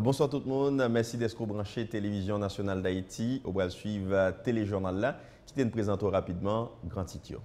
Bonsoir tout le monde, merci d'être branché Télévision nationale d'Haïti. On va suivre Téléjournal là, qui te présente rapidement Grand Titio.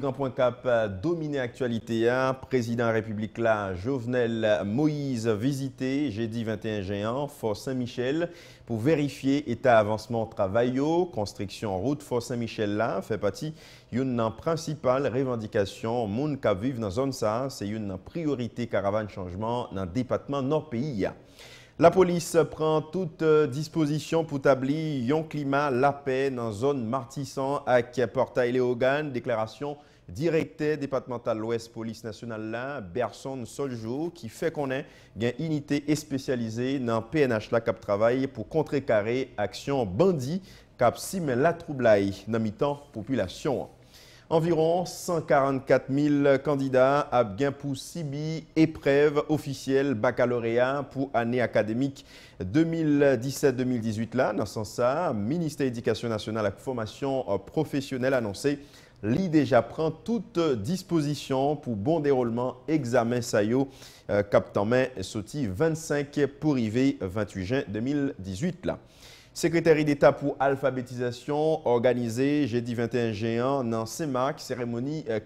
Grand point cap dominé actualité, hein. président République là, Jovenel Moïse visité jeudi 21 juin Fort Saint-Michel pour vérifier état avancement travail construction route Fort Saint-Michel là fait partie d'une principale revendication moun qui vivent dans zone ça, c'est une priorité caravane changement dans le département nord pays. La police prend toute disposition pour établir un climat la paix dans zone Martissan avec Portail Léogane. Déclaration directeur départemental l'Ouest Police nationale Berson Soljo, qui fait qu'on ait une unité spécialisée dans PNH là cap travail pour contrecarrer action bandit cap simen la troublaille dans mi-temps population. Environ 144 000 candidats à bien pour CIBI, épreuve officielle baccalauréat pour année académique 2017-2018 là. Dans ce sens, le ministère de l'Éducation nationale et formation professionnelle annoncé l'I déjà prend toute disposition pour bon déroulement examen SAIO euh, captant mai sorti 25 pour arriver 28 juin 2018 là. Secrétaire d'État pour alphabétisation organisé jeudi 21 juin dans CEMAC, cérémonie euh,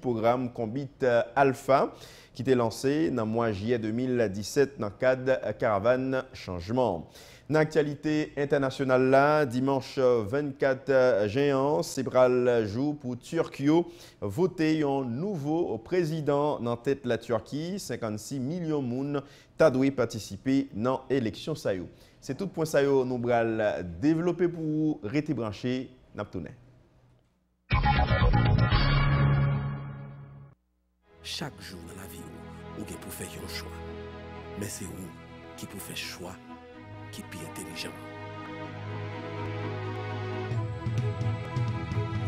programme Combit euh, Alpha, qui était lancé dans le mois juillet 2017 dans le cadre Caravane Changement. Dans l'actualité internationale là, dimanche 24 juin, Sebral joue pour Turquie voter un nouveau président dans tête la Turquie. 56 millions de monde t'a participer dans l'élection. C'est tout point Sayo nous bral développer pour rester branché Chaque jour dans la vie, vous pouvez faire un choix. Mais c'est vous qui pouvez faire choix? Qui plus intelligent.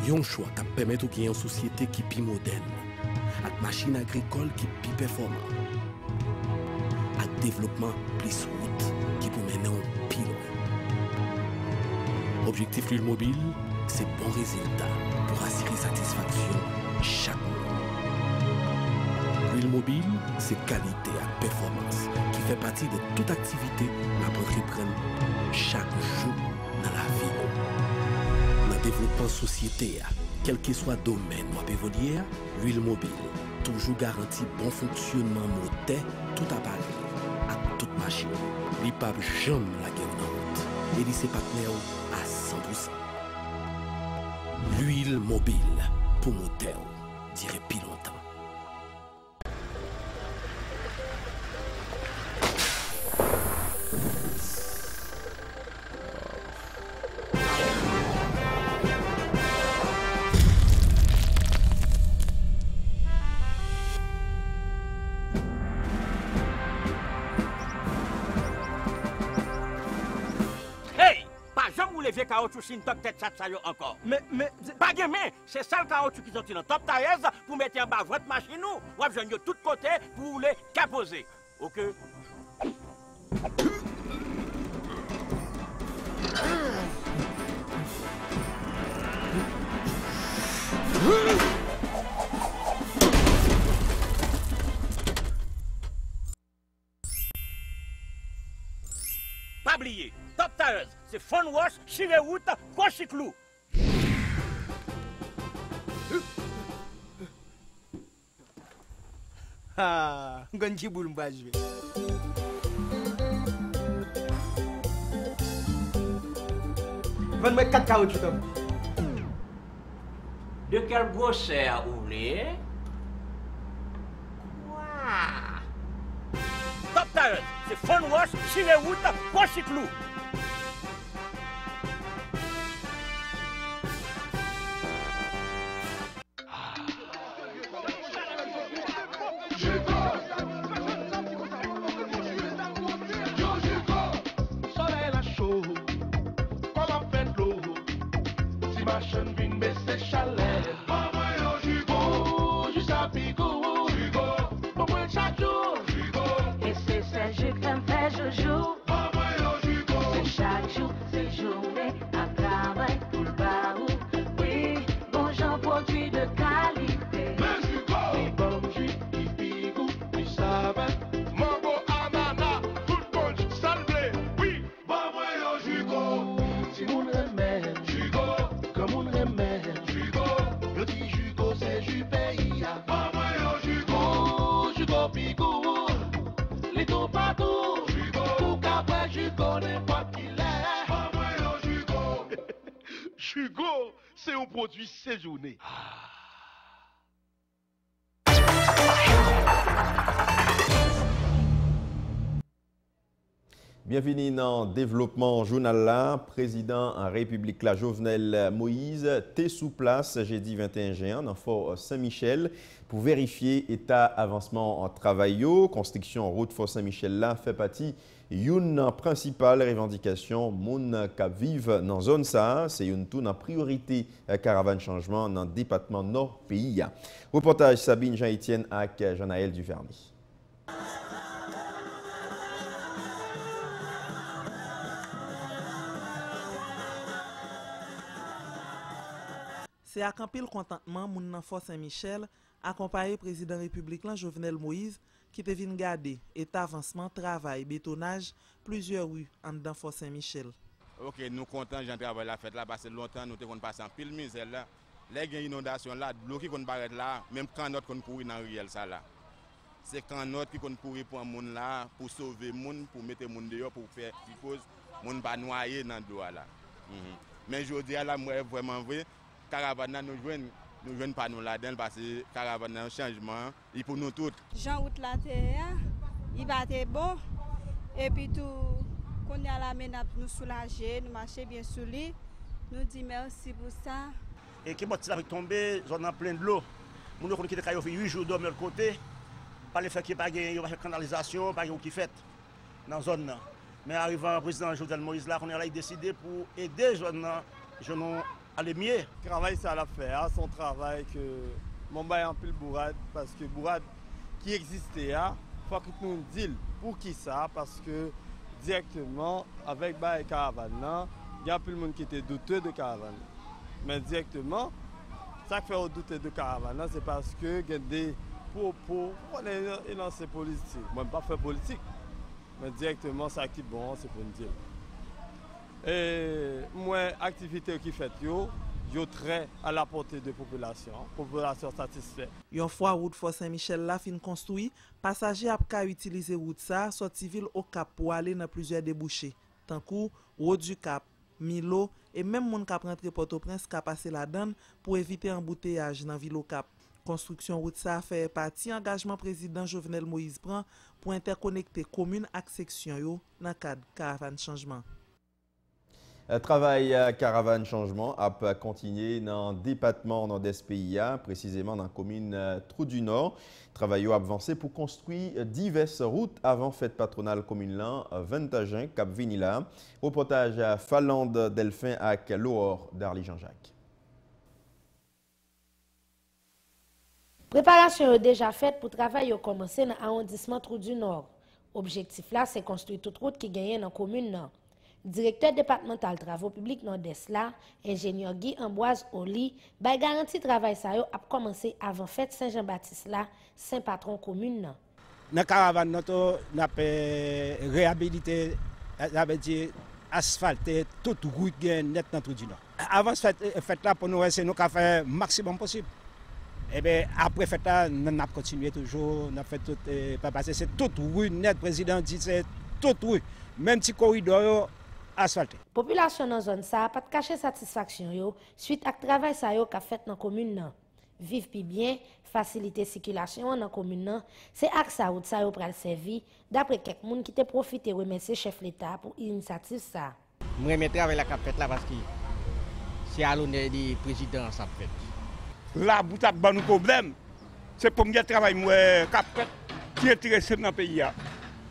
un choix qui permet de gagner une société qui est plus moderne, avec machine agricole qui est plus performante, avec développement plus route qui peut mener plus loin. Objectif Lille Mobile, c'est bon résultat pour assurer satisfaction chaque mois. L'huile mobile, c'est qualité et performance qui fait partie de toute activité à entreprendre chaque jour dans la vie. Dans le développement société, quel que soit le domaine ou évoluer, l'huile mobile toujours garantit bon fonctionnement moteur, tout appareil, à toute machine. L'IPAB jamais la guerre et ses partenaires à 100%. L'huile mobile pour moteur, dirait plus longtemps. Caoutchouc sin top tête ça ça encore. Mais mais pas gamin, c'est ça le caoutchouc qui sont dans top tailleuse pour mettre en bas votre machine nous. Ou besoin de tout côté pour les caposer. OK c'est fun wash, chile route, cochiclou. Ah, ganji boule mba jwe. Van mwen kat caoutchouc tom. De quelle grosseur vous voulez Quoi? Top tailleuse, c'est fun wash, chile Waschen wegen Besserschale. Bienvenue dans Développement Journal. Président en République la Jovenel Moïse, t'es sous place jeudi 21 juin dans Fort Saint-Michel pour vérifier état avancement en travail. Construction route Fort Saint-Michel là fait partie Youn nan prinsipal revendikasyon moun ka vive nan zon sa, se youn tou nan priorite karavan chanjman nan depatman nor peyi ya. Reportaj Sabine Jean-Etienne ak Jean-Aël Duverny. Se akampil kontantman moun nan Fos Saint-Michel, akompaye prezident republik lan Jovenel Moïse, ki te vin gade et avansman travay betonaj plizye wu an dan Fos Saint-Michel. Ok, nou kontan jan travay la fet la, pase lontan nou te kon pasan pil mizel la, le gen inondasyon la, bloki kon baret la, menm kan not kon kouri nan riyel sa la. Se kan not ki kon kouri pou an moun la, pou sove moun, pou mette moun deyo, pou fè kikoz, moun ba noye nan doa la. Mm -hmm. Men jodi a la mwen vwèman vwe, karavan nan nou jwen nou jwen pa nou la den, pasi karavan nan chanjman, yi pou nou tout. Jan wout la te, yi ba te bo, epi tou kon ya la men ap nou soulaje, nou mache bien souli, nou di mersi pou sa. E ki boti la fik tombe, zon nan plen de lo, moun yo kon ki te kayo fi 8 jou do mèl kote, pa le fek ki bagen yo vache kanalizasyon, bagen yo ki fet nan zon nan. Men arrivan prezident Jovenel Moïse la, kon ya la yi deside pou ede zon nan, jonon jounon ale miye. Travail ça l'a fait, hein, son travail que mon bail en pile bourrade parce que bourrade qui existait, hein, faut que nous deal pour qui ça parce que directement avec bail caravane là, il y a plus de monde qui était douteux de caravane. Mais directement ça qui fait douter de caravane là, c'est parce que il y a des propos, on est lancé politique. Moi, pas fait politique, mais directement ça qui est bon, c'est pour nous dire. E, mwen aktivite ki fet yo, yo tre a la pote de populasyon, populasyon satisfè. Yon fwa wout fwa Saint-Michel la fin konstoui, pasaje ap ka utilize wout sa, soti vil o kap pou ale nan plizye debouché. Tankou, wout du kap, milo, e menm moun kap rentre Port-au-Prince ka pase la dan pou evite embouteillaj nan vil o kap. Konstruksyon wout sa fè pati engajman prezident Jovenel Moïse Brand pou interkonekte komune ak seksyon yo nan kad karavan chanjman. Euh, Travail à caravane changement a continué dans le département nord-est précisément dans la commune euh, Trou du Nord. Travail a avancé pour construire diverses routes avant fête patronale commune là, 21 Cap Vinila. Reportage à Falande Delphin avec Loor d'Arly Jean-Jacques. Préparation est déjà faite pour travail au commencer dans l'arrondissement Trou du Nord. Objectif là, c'est construire toute route qui gagne dans la commune Nord. Direkter Departemental Travou Publik Nord-Esla, enjenyor Guy Amboise Oli, bay garanti travay sa yo ap komanse avan fèt Saint-Jean-Baptiste la, sen patron komune nan. Nan karavan noto, nap rehabilite, nabè di asfalte, tout route gen net nan trou di nan. Avan fèt la pou nou resen nou ka fè maksimum posib. Ebe eh apre fèt la, nan ap kontinuye toujou, nan fèt tout, pa pase se tout route net, prezident di se tout route. Mèm ti koridor yo, asfalte. Populasyon nan zon sa pat kache satisfaksyon yo, suite ak travay sa yo ka fet nan komune nan. Viv pi bien, fasilite sikilasyon nan komune nan, se ak sa wout sa yo pral servi, dapre kek moun ki te profite remense chef l'Etat pou inisiatif sa. Mwen reme travay la ka fet la paski se alone di prezident sa fet. La boutak ban nou problem, se pou mwen travay mwen ka fet ki etirese nan peyi ya.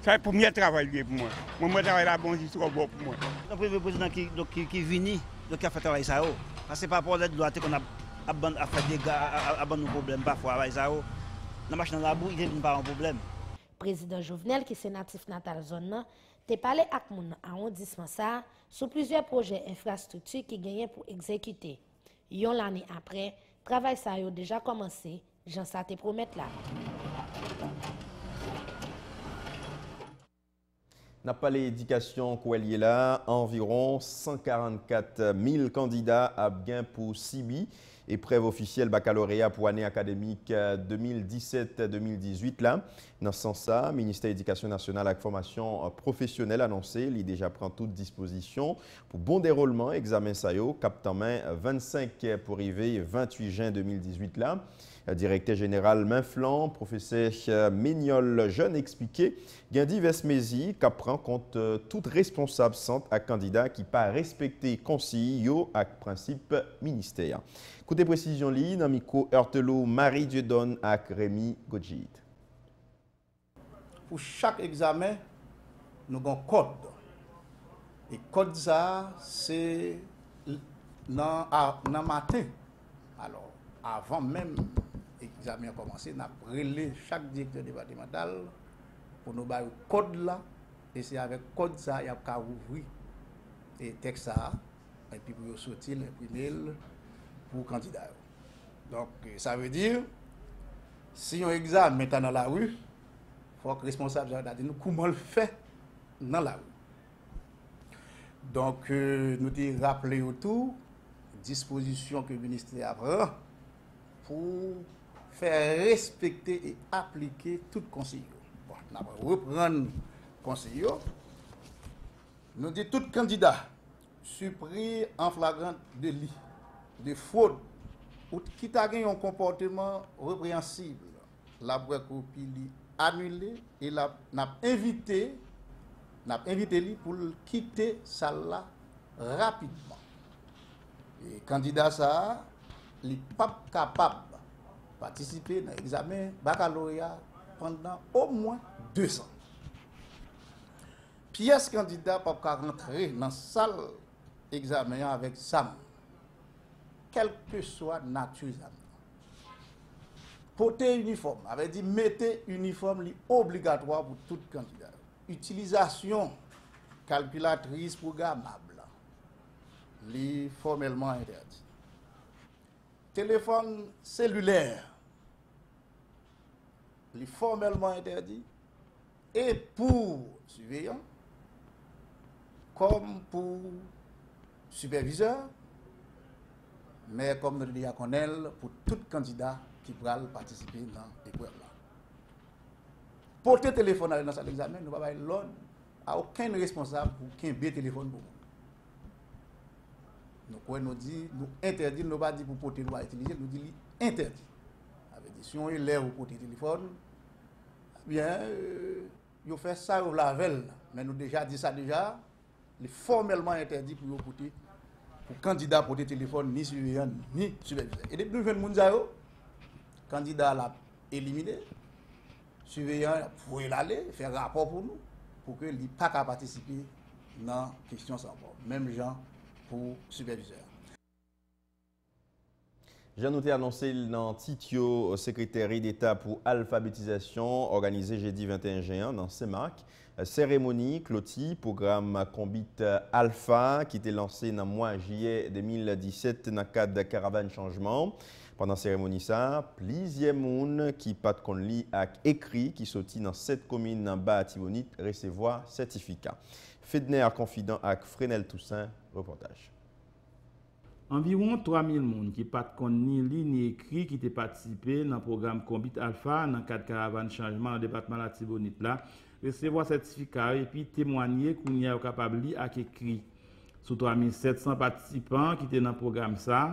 Sa e poumye travay liye pou mwen. Mwen mwen travay la bonji sou obop pou mwen. Don preve prezident ki vini, do ki a fè travay sa yo. Pase pa pou lè dlo ate kon ap ban a fè dega, ap ban nou problem pa fwa travay sa yo. Nan mach nan la bou, ilè vini pa an problem. Prezident Jovenel ki senatif natal zon nan, te pale ak moun an an dismansa sou plizye proje infrastruktu ki genyen pou ekzekite. Yon l'anè apre, travay sa yo deja komanse, jan sa te promet la. N'a pas l'éducation est là, environ 144 000 candidats à bien pour CIBI, épreuve officielle baccalauréat pour année académique 2017-2018 là. Dans ce sens ça, ministère de l'Éducation nationale et formation professionnelle annoncé, il déjà prend toute disposition pour bon déroulement examen SAYO, cap en main 25 pour arriver 28 juin 2018 là. Directeur général Mainflan, professeur Mignol Jeune expliqué, il y a diverses mesures qui prend compte euh, toute responsable centre à candidat qui pas respecter conseil à principe ministère. Côté précision li, dans micro Heurtelou, Marie Dieudonne et Rémi. Pour chaque examen, nous avons un code. Et code ça, c'est dans matin. Alors, avant même examen commencé, nous avons relé chaque directeur départemental pour nous donner le code là. Et c'est avec le code ça qu'il y a ouvrir et texte ça, et puis pour sortir, imprimer pour le candidat. Donc, ça veut dire, si on examen maintenant dans la rue, il faut que le responsable de nous comment le fait dans la rue. Donc, euh, nous avons rappelé autour, disposition que le ministère a pour faire respecter et appliquer tout conseil. Bon, on reprendre conseil. Nous disons tout candidat surpris en flagrant délit, de fraude, ou qui a un comportement répréhensible, la copie annulée et la n'a invité n'a invité lui pour quitter salle rapidement. Et candidat ça, il pas capable participer dans l'examen baccalauréat pendant au moins deux ans. Pièce candidat pour rentrer dans la salle examen avec SAM, quelle que soit nature Porter uniforme, avait dit mettez uniforme obligatoire pour tout candidat. Utilisation calculatrice programmable, formellement interdit. Téléphone cellulaire, li formellement interdit. Et pour surveillant, comme pour superviseur, mais comme nous le disons pour tout candidat qui pourra participer dans l'épreuve là. Porter téléphone dans cet examen, nous ne pas l'ordre à aucun responsable pour qu'un téléphone pour Nou kwen nou di, nou interdi, nou ba di pou pote lwa itilize, nou di li interdi. Ave di, si yon yon lè ou pote telefon, bien, euh, yon fè sa yon lavel, men nou deja di sa deja, li formèlman interdi pou yon pote, pou kandida pote telefon, ni suveyen, ni suveyen. E dep nou ven moun zayou, kandida la elimine, suveyen pou yon lale, fè rapor pou nou, pou ke li pa ka patisipi nan kistyon sa bon. Mem jan, pour superviseur. J'ai noté annoncé dans Titio, secrétaire d'État pour alphabétisation, organisé jeudi 21 juin dans CEMAC. Cérémonie Cloti, programme Combit Alpha qui était lancé dans le mois juillet 2017 dans le cadre de Caravane Changement. Pendant la cérémonie, ça, plusieurs personnes qui pas de lit écrit qui sorti dans cette commune en bas à Tibonite recevoir certificat. Fedner Confident ak Frenel Toussaint, reportaj. Environ 3000 moun ki pat kon ni li ni ekri ki te patisipe nan program Kombit Alpha nan kat karavan chanjman nan depatman la Tibonit la, resevo a sertifikare epi temwanye koun ya yo kapab li ak ekri. Sou 3700 patisipan ki te nan program sa,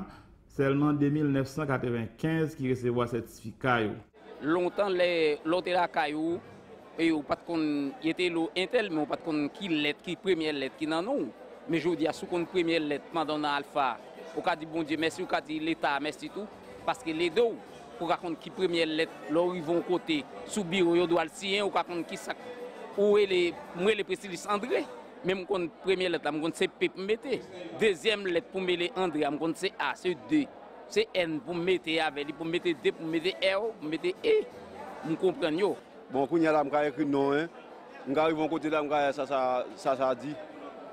selman 2995 ki resevo a sertifikare yo. Lontan le lote la kayou, et ou pas qu'on était l'eau intel mais pas qu'on qui lettre qui première lettre qui nan nous. Mais je dis à sous qu'on première lettre pendant alpha. Au cas dit bon Dieu merci au cas dit l'état merci tout. Parce que les deux pour raconter qui première lettre là ils vont côté sous bureau yo doit le signer ou raconter qui ça. Ou les moi les président André? Même quand première lettre là c'est P deuxième lettre pour mettre André me c'est A c'est 2 c'est N pour mettre avec pour mettre D pour mettre R pour mettre E Bon, koun ya la mga ekri non en, mga arrivon kote la mga sa sa di,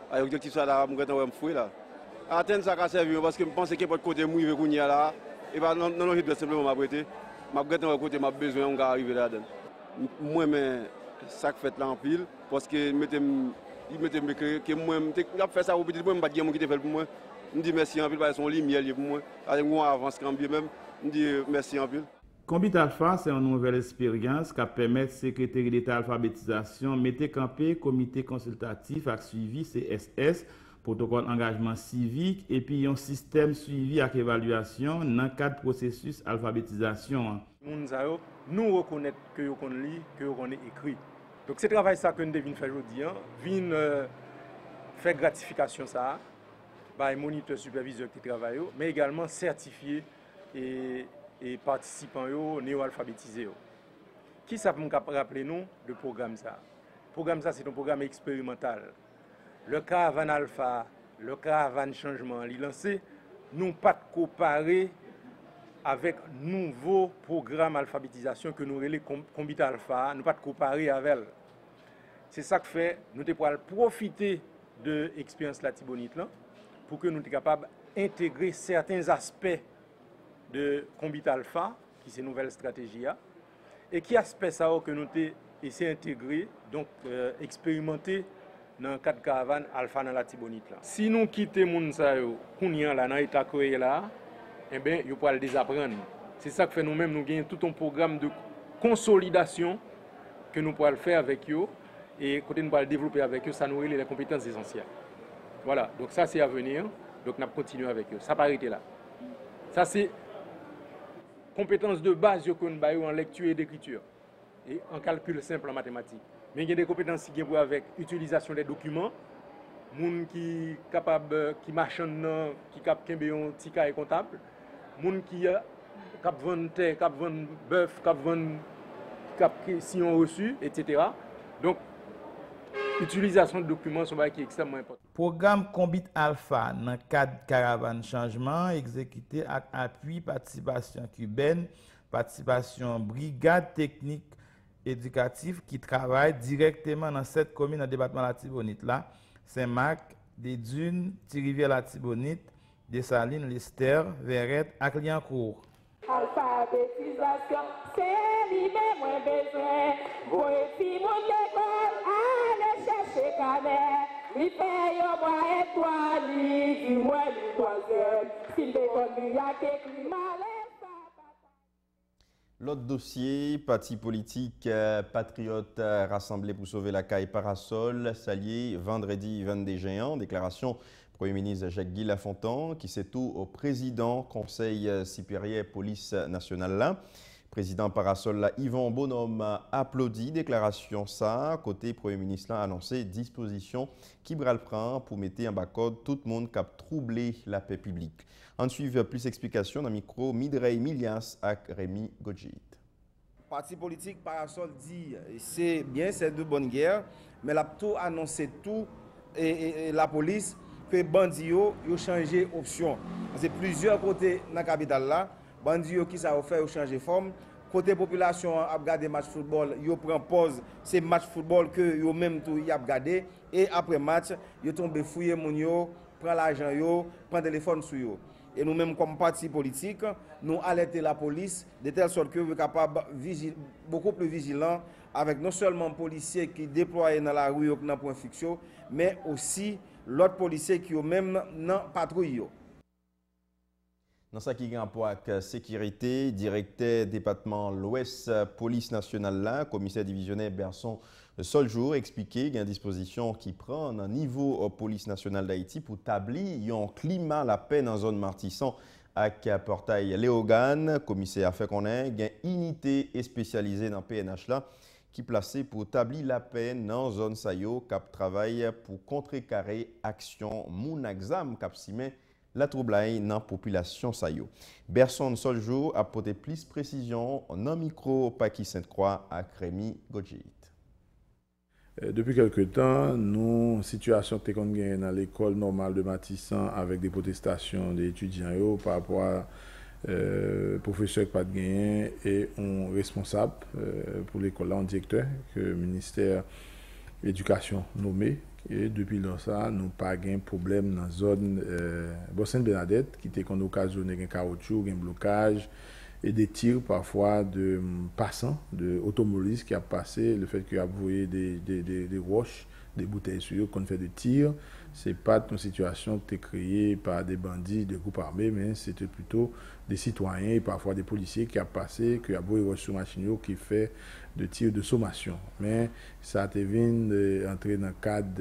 a yon objektif sa la mga tan wè m fwe la. Aten sa ka servi yo, paske m panse ke pot kote mou yon koun ya la, e pa nan nan non, jit lè simplement m aprete, m ap gèten wè kote m ap bezwen mga arrive la den. Mwen men sak fèt la an pil, paske m metem bekre, ke mwen m te ap fè sa wè piti, mwen m bat gen mwen ki te fèl pou mwen, m di mersi an pil, pa yon son li miel yon pou mwen, a yon avans kambye men, m di mersi an pil. Kombit Alpha, se yon nouvel esperyans ka pemet sekreteri d'Etat alfabetizasyon mette kampe komite konsultatif ak suivi CSS, protokol engajman sivik, epi yon sistem suivi ak evalwasyon nan kat prosesus alfabetizasyon. Moun zayop, nou rekounet ke yo kon li, ke yo kon e ekri. Dok se travay sa kon devin fè jodi, vin euh, fè gratifikasyon sa, bay monite supervizyon ki travay yo, men egalman sertifiye e... e patisipan yo neo-alfabetize yo. Ki sa pou m kap rappele nou de program sa? Program sa se ton program eksperimental. Le karavan alfa, le karavan chanjman li lanse, nou pat kopare avèk nouvo program alfabetizasyon ke nou rele kombita alfa, nou pat kopare avèl. Se sa k fè, nou te pou al profite de eksperyans la tibonit lan, pou ke nou te kapab integre certains aspek de Kombit Alpha, ki se nouvel strategi ya, e ki aspe sa ou ke nou te ese integre, donk euh, eksperimente nan kat karavan Alpha nan la Tibonit la. Si nou kite moun sa yo, euh, koun yan la nan ita koye la, e eh ben yo pou al desapren. Se sa ke fe nou men nou genye tout an program de konsolidasyon ke nou pou al fe avèk yo, e kote nou pou al devlopè avèk yo, sa nou rile la kompetans esensyal. Voilà, donk sa se avenir, donk nap kontinu avèk yo. Sa parite la. Sa se... compétences de base a en lecture et d'écriture et en calcul simple en mathématiques. Mais il y a des compétences qui ont avec l'utilisation des documents, gens qui capable qui marchand qui cap un petit et comptable, gens qui cap vendre terre, cap vendre bœuf, cap vendre cap on reçu, etc. Donc Utilisasyon dokumen sou bay ki ekstremman impotant. Program Kombit Alpha nan kad karavan chanjman, ekzekite ak apuy patisipasyon kuben, patisipasyon brigade teknik edukatif ki travay direktyman nan set komi nan debatman la Tibonit la, Saint-Marc, Dedunes, Tirivye la Tibonit, Desalines, Lester, Verret ak Liancourt. Alpha, betizasyon, se li be mwen bezwen, voye si mwen dek L'autre dossier, parti politique euh, patriote euh, rassemblé pour sauver la caille Parasol, s'allier vendredi 22 géants, déclaration Premier ministre Jacques-Guy Lafontaine, qui s'est tout au président Conseil euh, supérieur police nationale là. Président Parasol là, Yvon Bonhomme applaudi déclaration ça. Côté Premier ministre a annoncé disposition qui le prend pour mettre en bas code tout le monde qui a troublé la paix publique. En suivant plus d'explications dans le micro Midrey Milias avec Rémi Godjit. Parti politique Parasol dit c'est bien, c'est de bonne guerre, mais la tout annoncé tout et la police que bandi yo, yo changé option. C'est plusieurs côtés dans la capitale là, bandi yo qui ça a fait changer forme. Kote populasyon ap gade match football, yo pren pose se match football ke yo menm tou y ap gade. E apre match, yo tombe fouye moun yo, pren l'ajan yo, pren telefon sou yo. E nou menm kom pati politik, nou alete la polis de tel sort ke yo kapab beaucoup plus vigilant avek non selman polisye ki deploye nan la rou yo nan point fiksyo, men osi lot polisye ki yo menm nan patrou yo. Dans ce qui rapport avec sécurité, directeur département l'Ouest, police nationale là, commissaire divisionnaire Berson Soljour expliqué qu'il y a une disposition qui prend un niveau police nationale d'Haïti pour établir un climat la dans la zone martissan avec portail Léogane, commissaire a fait qu'on ait une unité spécialisée dans PNH là qui placé pour établir la paix dans zone sayo cap travail pour contrecarrer action mon exam cap la troubla e nan populasyon sayo. Berson Soljou apote plis presisyon nan mikro Paki Sainte-Croix ak Remy Godjit. Euh, Depi kelke tan, nou situasyon te kon gen nan l'ekol normal de Matissan avek de potestasyon de etudyan yo par apwa euh, profeseur k pat genyen e on responsab euh, pou l'ekol la, on direktor ke minister edukasyon nomé Et depuis là, ça, nous pas de problème dans la zone euh, Boston-Bernadette qui était qu'on occasionné un caoutchouc, un blocage et des tirs parfois de passants, de automobilistes qui a passé, le fait qu'il a envoyé des, des, des, des roches, des bouteilles sur eux, qu'on fait des tirs. C'est pas une situation qui est créée par des bandits, des groupes armés, mais c'était plutôt des citoyens parfois des policiers qui a passé, qui a envoyé sur machine qui fait de tir de somasyon. Men, sa te vin entre nan kad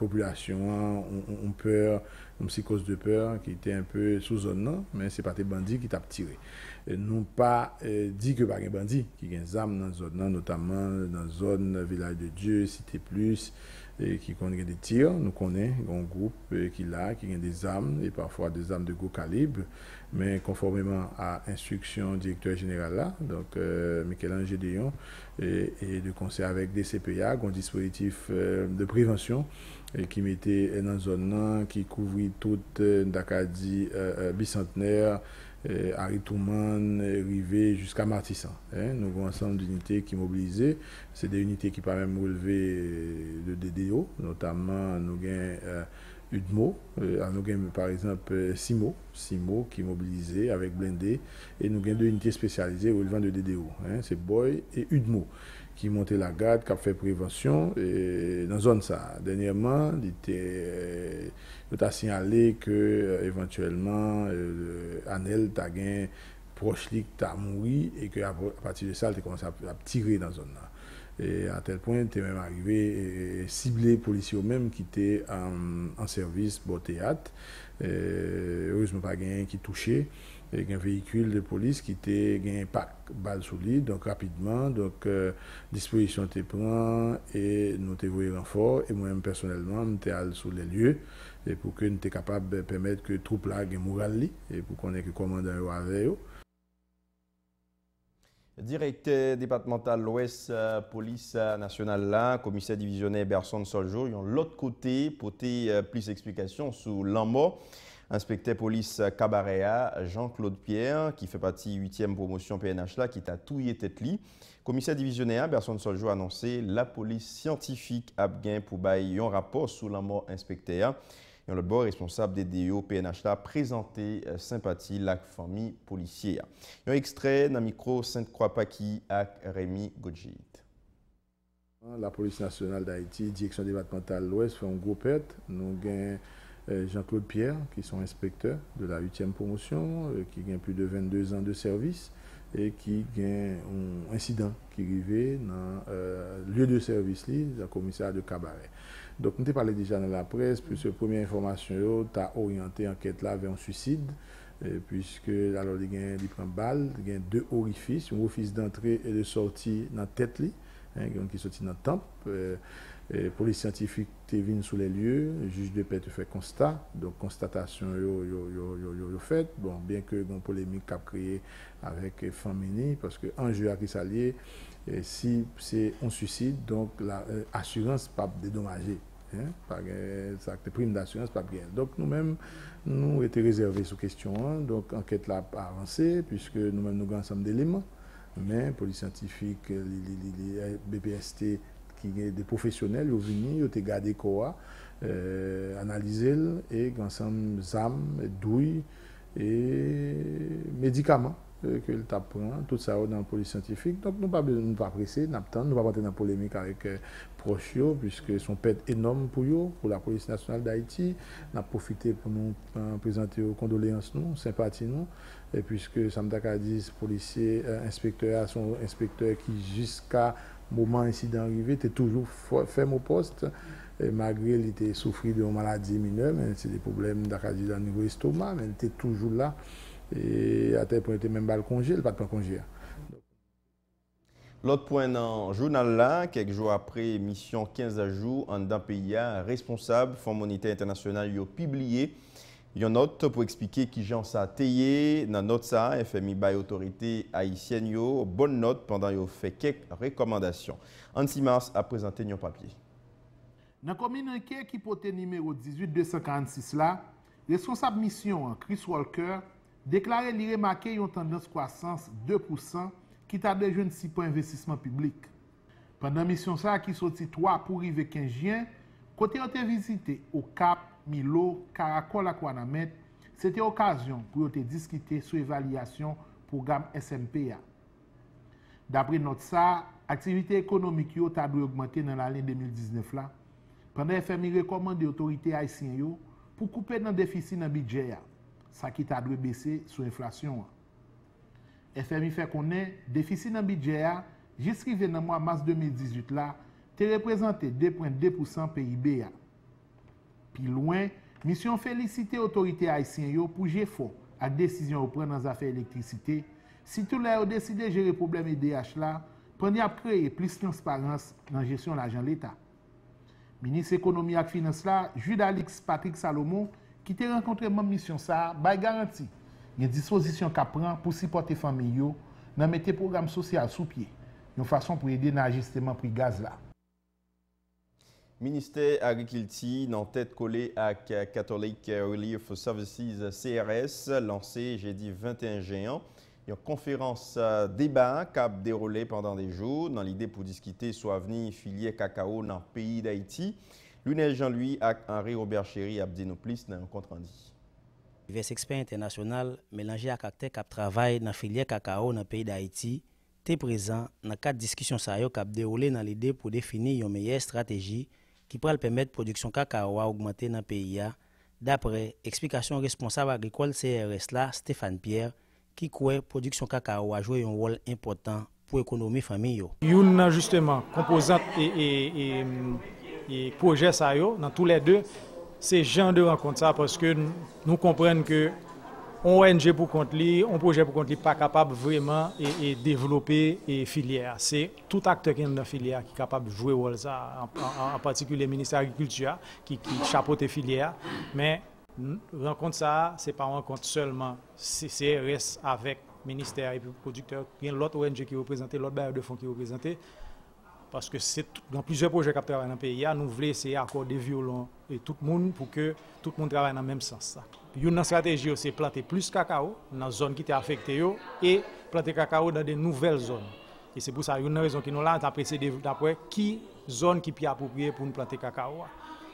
populasyon an, an peur, an psikos de peur ki te an pe sou zon nan, men se pa te bandi ki tap tire. Nou pa eh, di ke pa gen bandi ki gen zam nan zon nan, notaman nan zon vilaj de Diyo, site plus, et qui connaît des tirs. Nous connaissons un groupe euh, qui là, qui a des armes et parfois des armes de gros calibre, mais conformément à l'instruction du directeur général là, donc euh, Michel-Ange et, de concert avec des CPA, un dispositif euh, de prévention qui mettait dans une zone qui couvrit toute l'Acadie bicentenaire, Harry Touman arrivé jusqu'à Martissan. Hein. Nous avons ensemble d'unités qui mobilisées. C'est des unités qui permettent de relever de DDO, notamment nous avons euh, UDMO, euh, nous avons par exemple SIMO, SIMO qui est avec blindé, et nous avons deux unités spécialisées relevant de DDO. Hein. C'est Boy et UDMO ki monte la gade, kap fè prevensyon, e nan zon sa. Denyèman, euh, yo ta sinyalè ke euh, evantuellement euh, anel ta gen proche li ta mouri e ke apati de sa, te komanse ap tire nan zon la. E a tel point, te mèm arrive sible polisyon mèm ki te euh, an servis bo teat. E, heureusement pa gen ki touche. e gen vehikul de polis ki euh, te gen pak bal sou li, donk rapidman, donk euh, disposisyon te pran, e nou te voye renfor, e mwen personelman te al sou le lye, e pou ke nou te kapab pemet ke troup la gen moral li, e pou konen ke komandan yo ave yo. Direkte departemental l'Ouest euh, Polis euh, National la, komise divisionè Berson Soljo, yon lot kote pote euh, plis eksplikasyon sou l'anmo. Inspecteur police Cabaréa, Jean-Claude Pierre, qui fait partie 8e promotion PNH là, qui t'a touillé tête li. Commissaire divisionnaire Berson Soljo a annoncé la police scientifique a bien pour bailler un rapport sur la mort inspecteur. Et le bord responsable des DO PNH là présenté euh, sympathie la famille policière. Un extrait dans micro Sainte-Croix-Paki avec Rémi Godjit. La police nationale d'Haïti, direction départementale l'Ouest, fait un gros perte. Nous avons Euh, Jean-Claude Pierre, qui sont inspecteurs de la 8e promotion, euh, qui gagnent plus de 22 ans de service et qui gagnent un incident qui arrivait dans le euh, lieu de service, le commissariat de Cabaret. Donc, nous avons parlé déjà dans la presse, puisque la première information, tu as orienté l'enquête là vers un suicide. Et puisque alors il gagne il prend balles, il gagne deux orifices un orifice d'entrée et de sortie dans la tête hein, qui sorti dans le temple euh, Et police scientifique venue sur les lieux, le juge de paix fait constat, donc constatation yo, yo, yo, yo, bon, bien que une polémique a créé avec Famini, parce que à qui si c'est un suicide, donc l'assurance euh, pas dédommagée. Hein, par, ça, prime d'assurance pas bien. Donc nous-mêmes, nous étions réservés sur question, hein, donc enquête là a avancé, puisque nous-mêmes nous avons ensemble d'éléments, mais police scientifique, les BPST, ki gen de profesyonel yo vini, yo te gade kowa, euh, analize l, e gansan zam, douy, e medikaman euh, ke l tap pran, tout sa yo nan polis scientifique. Donk nou pa prese, nap tan, nou pa pante nan polemik avek euh, proche yo, pwiske son pet enom pou yo, pou la polis nasyonal d'Haïti, nap profite pou nou euh, prezante yo kondoleans nou, sempati nou, pwiske Samdakadis, polisye, euh, inspektor, son inspektor ki jiska mouman insidan rive, te toujou fèm ou post, magre li te soufri de ou maladi mineur, men se de poublem d'akadi dan nivou estoma, men te toujou la, ate pou ete men bal konje, l pat pa konje. Lot poen nan jounal la, kek jou apre misyon 15 a jou, an dan peya responsab, Fond Monite Internasyonal yo pibliye, monétaire international a une note pour expliquer qui j'en ça tayé dans note ça FMI by autorité haïtienne bonne note pendant yo fait quelques recommandations. Anti Mars a présenté un papier. Dans le communiqué qui porte numéro 18246 là, responsable mission Chris Walker deklare li remake yon tendans kwasans 2% ki ta dejen si pou investisman publik. Pendan misyon sa ki soti 3 pou rive 15 jen, kote yo te vizite o Kap, Milo, Karakol ak Wanamet, se te okasyon pou yo te diskite sou evalyasyon program SMP ya. Dapre not sa, aktivite ekonomik yo tabri augmente nan alen 2019 la, pwende FMI rekomande otorite Haitien yo pou koupe nan defisi nan bidje ya, sa ki tabri bese sou inflasyon ya. FMI fè konen, defisi nan bidje ya, jiskrive nan mwa mars 2018 la, te reprezente 2.2% PIB ya. Pi loin, misyon felisite otorite Haitien yo pou jefo ak desisyon ou pren nan zafè elektrisite, si tou la yo deside jere probleme IDH la, pren yap kreye plis transparans nan jesyon l'ajan l'Etat. Minis ekonomi ak finans la, Judalix Patrick Salomon, ki te renkontre man misyon sa, bay garanti gen disposisyon ka pran pou sipote fami yo nan mette program sosyal sou pie, yon fason pou ede nan ajisteman pri gaz la. Ministè Agrikilti nan tèt kole ak Catholic Relief Services CRS lansè jeudi 21 jeyan. Yon konferans debat kap derole pandan de jou nan lide pou diskite sou aveni filye kakao nan peyi d'Haïti. Lunel Jean-Louis ak Henri Robert Chéry Abdinoplis nan yon kontrandi. Vers Expert International melange ak akte kap travay nan filye kakao nan peyi d'Haïti te prezant nan kat diskisyon sa yo kap derole nan lide pou defini yon meye strategi ki pral pemet produksyon kakao a augmente nan peyi ya, dapre eksplikasyon responsab agrikol CRS la, Stéphane Pierre, ki kwe produksyon kakao a jwe yon wol important pou ekonomi fami yo. Yon nan justeman kompozant e proje sa yo, nan tou le de, se jan de renkont sa, paske nou komprenn ke on ONG pour compte li, on projet pour compte li pas capable vraiment et, et développer et filière. C'est tout acteur qui est dans la filière qui est capable de jouer rôle ça, en, en, en particulier le ministère de l'Agriculture qui, qui chapeaute filière. Mais rencontre ça, c'est pas rencontre seulement CCRS avec ministère et producteurs, il y a l'autre ONG qui est représenté, l'autre bailleur de fonds qui est représenté. Paske se nan plizye proje kap travay nan peyi ya, nou vle se akorde violon e tout moun pou ke tout moun travay nan menm sens sa. Yon nan strateji yo se plante plus kakao nan zon ki te afekte yo e plante kakao dan de nouvel zon. E se pou sa yon nan rezon ki nou la, an apre se dapwe ki zon ki pi apopriye pou nou plante kakao wa.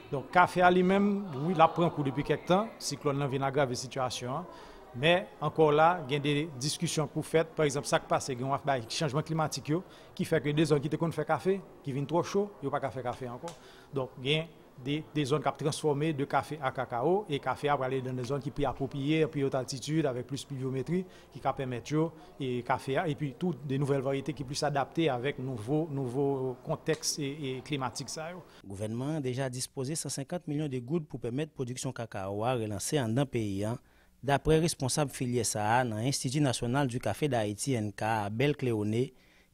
Don kafe a li menm, oui la pren kou depi kek tan, si klon nan vin agrave situasyon an. Men, ankor la, gen de diskusyon pou fet, par exemple, sak pase gen waf bay chanjman klimatik yo, ki feke de zon ki te kon fè kafe, ki vin tro chou, yo pa ka fè kafe ankor. Don gen, de zon kap transforme de kafe a kakao e kafe ap prale den de zon ki pi apopye pi ot altitude avek plus pluviometri ki kap emet yo e kafe a e pi tout de nouvel varite ki plus adapte avek nouvo konteks e klimatik sa yo. Gouvernement deja dispose 150 milyon de goud pou pemet produksyon kakao a relanse an dan peyi an Dapre responsable filye SAA nan Institut National du Café d'Haïti NK Abel Cléoné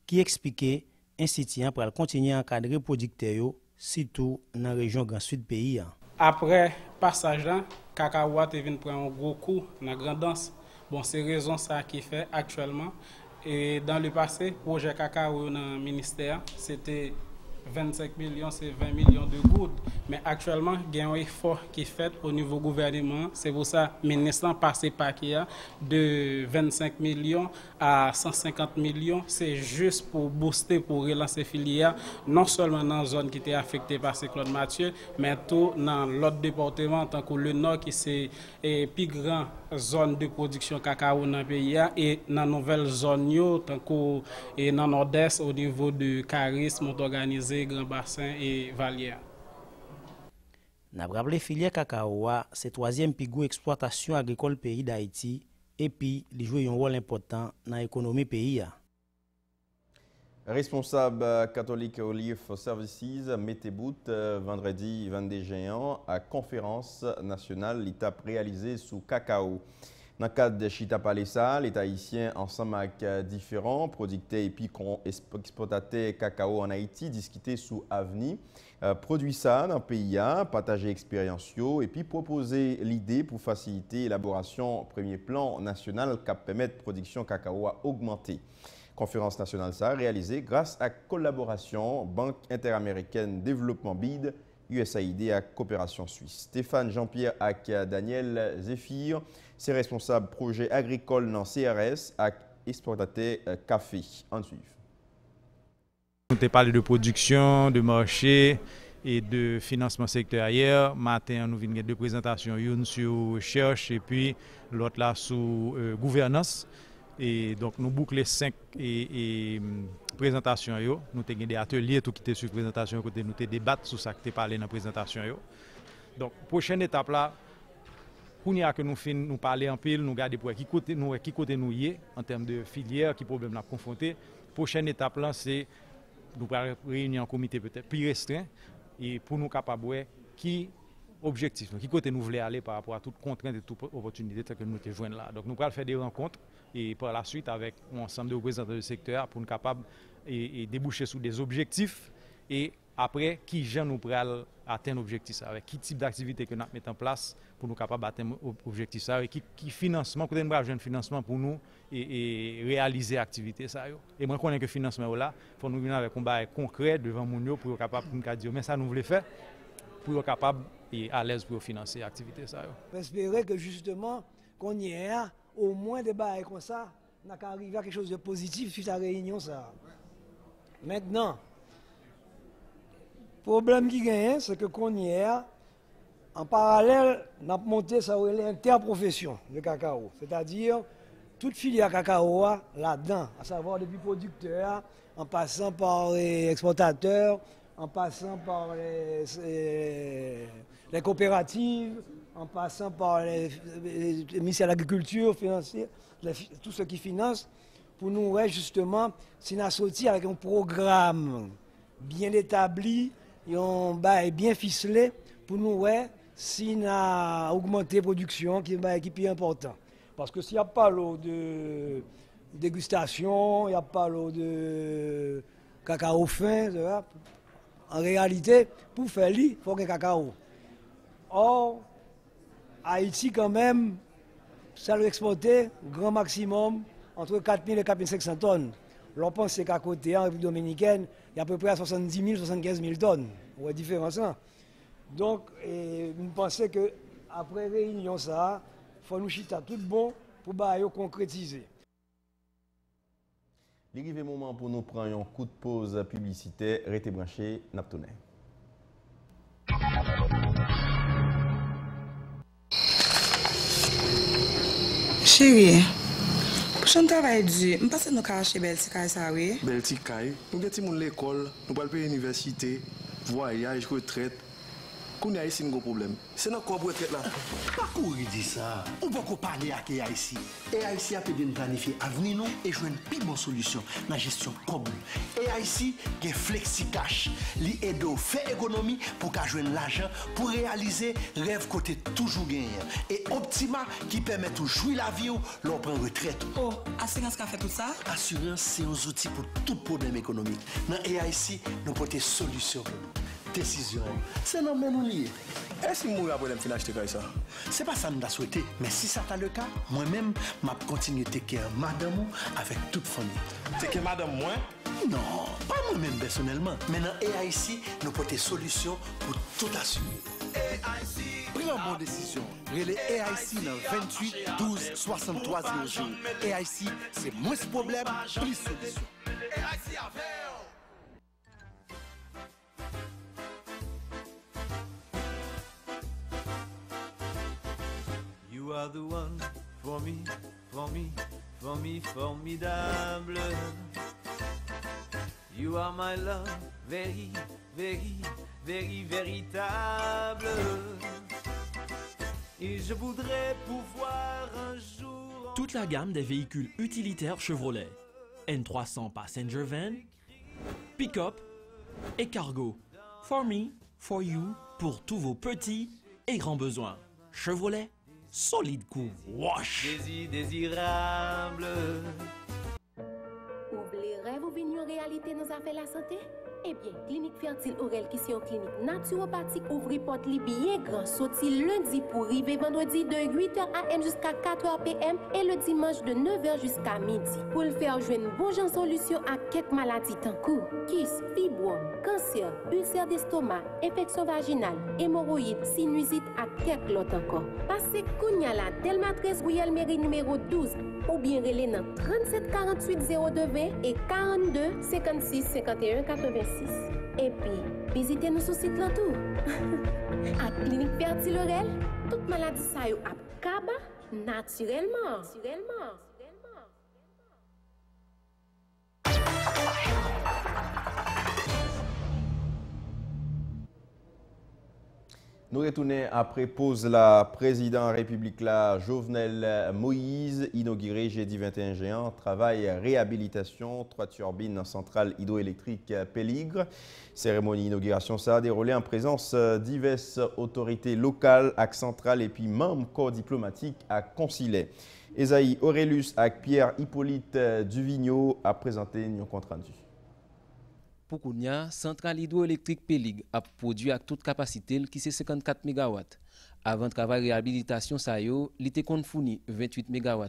ki eksplike instityen pral kontinye ankadre produkte yo sitou nan rejon Grand Sud peyi an. Apre pasaj lan, kakawa te vin pran an gro kou nan grandans. Bon se rezon sa ki fe aktuelman. E dan le pase, proje kakawa nan minister, se te 25 milyon se 20 milyon de goud. Men aktuelman gen yon efor ki fet o nivou gouvernement. Se pou sa meneslan pase pa ki ya de 25 milyon a 150 milyon. Se jist pou booste pou relanse filiya non solman nan zon ki te afekte par se Claude Mathieu men tou nan lot departement tankou le nord ki se eh, pi gran zon de prodiksyon kakao nan peyi ya e nan nouvel zon yo tankou e nan Nord-Est ou nivou de Karis, Montorganize, Grand Bassin e Valier. Nabrable filye kakao wa se toazyem pigou eksploatasyon agrikol peyi da Haiti epi li jwe yon wol impotant nan ekonomi peyi ya. Responsab Katolik Relief Services mette bout vendredi 22 jeyan a konferans nasyonal li tap realize sou kakao. Nan kat de Chita Palesa, l'Etat Haitien ansam ak diferant, prodikte epi kon eksportate kakao an Haiti, diskite sou avni, prodwi sa nan PIA, pataje eksperyansyo, epi propose l'ide pou fasilite elaborasyon premier plan nasyonal kap pemet prodiksyon kakao a augmente. Konferans nasyonal sa realize grase ak kolaborasyon Bank Inter-Ameriken Development BID USAID et Coopération Suisse. Stéphane Jean-Pierre ak Daniel Zéphir, c'est responsable projet agricole dans CRS et exportateur café. En suivre. On avons parlé de production, de marché et de financement sectoriel. Matin, nous venons de deux présentations, une sur recherche et puis l'autre là sur euh, gouvernance. Et donc nous bouclons cinq et, et, présentations. Yo. Nous avons des ateliers tout qui étaient sur présentation, côté nous débattre sur ça qui parlé dans la présentation. Yo. Donc prochaine étape là, pour que nous fin, nous parler en pile, nous garder pour qui côté nous qui côté nous y est en termes de filière, qui problème nous confronté. Prochaine étape là, c'est nous réunir un comité peut-être plus restreint et pour nous capables qui objectif, qui côté nous voulons aller par rapport à toute contrainte et toute opportunité que nous te là. Donc nous allons faire des rencontres et par la suite avec un ensemble de représentants du secteur pour nous capables et, déboucher sur des objectifs et après qui gens nous pourrons atteindre l'objectif avec qui type d'activité que nous mettons en place pour nous capables d'atteindre l'objectif ça? Et qui, qui financement côté nous un financement pour nous et, réaliser l'activité ça et moi connais que financement là faut nous venir avec un bail concret devant mon pour capable nous dire mais ça nous voulons faire pour être capable et à l'aise pour financer l'activité ça que justement qu'on y ait au moins des bails comme ça, on a arriver à quelque chose de positif suite à la réunion ça. Maintenant, le problème qui gagne, c'est que qu'on y est, en parallèle, on a monté ça l'interprofession de cacao. C'est-à-dire, toute filière cacao là-dedans, à savoir depuis producteurs, en passant par les exportateurs, en passant par les, coopératives, en passant par les, ministères de l'Agriculture, financier, tout ce qui finance, pour nous, justement, si nous sorti avec un programme bien établi, et bien ficelé, pour nous, si nous augmenté la production, qui, qui est important. Parce que s'il n'y a pas l'eau de dégustation, il n'y a pas l'eau de cacao fin, en réalité, pour faire lit, il faut un cacao. Or, Haïti, quand même, ça lui exporter grand maximum entre 4 000 et 4 500 tonnes. L'on pense qu'à côté, en République dominicaine, il y a à peu près 70 000, 75 000 tonnes. Voyez la différence. Hein? Donc, nous pensons qu'après réunion, ça, il faut nous chiter tout bon pour bah, concrétiser. Irive mouman pou nou pran yon kou de pose publicite, rete branche, nap tounen. Chérie, pou chan travay di, m pase nou ka che bel ti kay sa we? Bel ti kay? Nou geti moun l'ekol, nou palpe l'universite, voyaj, retret, koun ya isi ngo problem. Se nan kwa pou retret la? Pakou yi di sa? Ou bako pale ak e a isi? E a isi apè den planifi avni nou e jwen pi bon solusyon nan gestyon kob. E a isi gen flexi cash. Li edo fe ekonomi pou ka jwen l'ajan pou realize rev kote toujou genyen. E optima ki pèmèt ou jwi la vi ou lò pren retret. Oh, asurans ka fè tout sa? Asurans se yon zouti pou tout problem ekonomi. Nan e a isi nou pote solusyon pou. Desisyon, se nan men nou liye. E si mou apwe dem fin achete kay sa? Se pa sa nou da souwete, men si sa ta le ka, mwen men map kontinye teke madame ou avek tout fami. Teke madame mwen? Non, pa mwen men personelman. Men nan EIC, nou pote solusyon pou tout asyme. EIC! Pren bon desisyon. Rele EIC nan 28 12 63 00. EIC, se mwen se problem, plis solisyon. EIC avèl! You are the one for me, for me, for me, formidable. You are my love, very, very, very véritable. Et je voudrais pouvoir un jour. Toute la gamme des véhicules utilitaires Chevrolet. N300 Passenger Van, Pick-up et Cargo. For me, for you, pour tous vos petits et grands besoins. Chevrolet solide coup. Wash! Désir désirable. Oublierez-vous venir en réalité nous a fait la santé? Ebyen, klinik fertil orel ki se yon klinik naturopatik ouvri pot li bien gran soti lundi pou rive vendredi de 8h am jusqu'à 4h pm et le dimanche de 9h jusqu'à midi. Pou l fè jwen bon jan solusyon a kek maladi tankou, kis, fibrom, kanser, ulcer d'estomac, infeksyon vaginal, hémoroïde, sinusite a kek lot ankon. Pase kounya la Delma 13 Royal Mairie numéro 12 ou bien rele nan 37 48 020 et 42 56 51 86. Epi, bizite nou sou sit lan tou. Ak klinik perdi lorel, tout maladi sa yo ap kaba naturelman. Naturelman. Nous retournons après pause la président République la Jovenel Moïse, inauguré jeudi 21 juin, travail réhabilitation, trois turbines centrale hydroélectrique Péligre. Cérémonie d'inauguration, ça a déroulé en présence diverses autorités locales, à centrales et puis membres corps diplomatiques à concilé. Esaïe Aurélus avec Pierre Hippolyte Duvigneau a présenté un compte. Pour Kounia, centrale hydroélectrique Pélig a produit à toute capacité qui c'est 54 MW. Avant de travail réhabilitation, ça il était fourni 28 MW.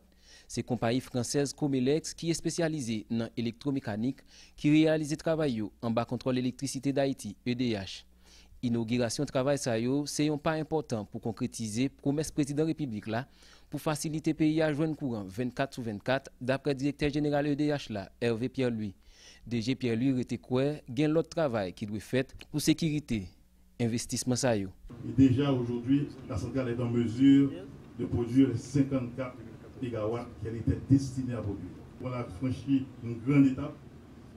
C'est compagnie française Comelex qui est spécialisée dans l'électromécanique qui réalise travail en bas contrôle électricité d'Haïti, EDH. Inauguration travail ça c'est un pas important pour concrétiser promesse président République pour faciliter pays à joindre courant 24 sur 24 d'après directeur général EDH là, Hervé Pierre-Louis. DG Pierre-Louis était quoi gain l'autre travail qui doit fait pour sécurité investissement ça Et déjà aujourd'hui, la centrale est en mesure de produire 54 mégawatts qu'elle était destinée à produire. On a franchi une grande étape.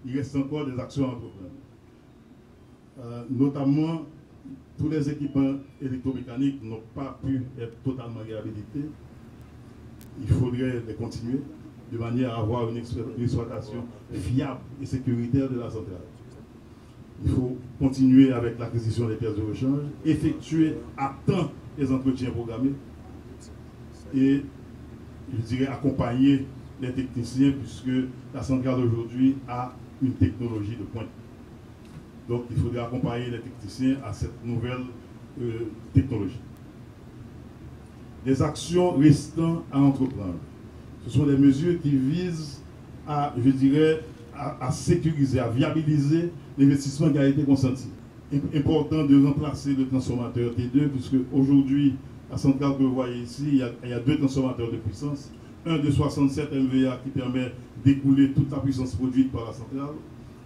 Il reste encore des actions à prendre. Euh, notamment, tous les équipements électromécaniques n'ont pas pu être totalement réhabilités. Il faudrait les continuer de manière à avoir une exploitation fiable et sécuritaire de la centrale. Il faut continuer avec l'acquisition des pièces de rechange, effectuer à temps les entretiens programmés et, je dirais, accompagner les techniciens puisque la centrale aujourd'hui a une technologie de pointe. Donc il faudrait accompagner les techniciens à cette nouvelle euh, technologie. Les actions restant à entreprendre sont des mesures qui visent à, je dirais, à, sécuriser, à viabiliser l'investissement qui a été consenti. Important de remplacer le transformateur T2, puisque aujourd'hui, la centrale que vous voyez ici, il y, a, il y a deux transformateurs de puissance. Un de 67 MVA qui permet d'écouler toute la puissance produite par la centrale,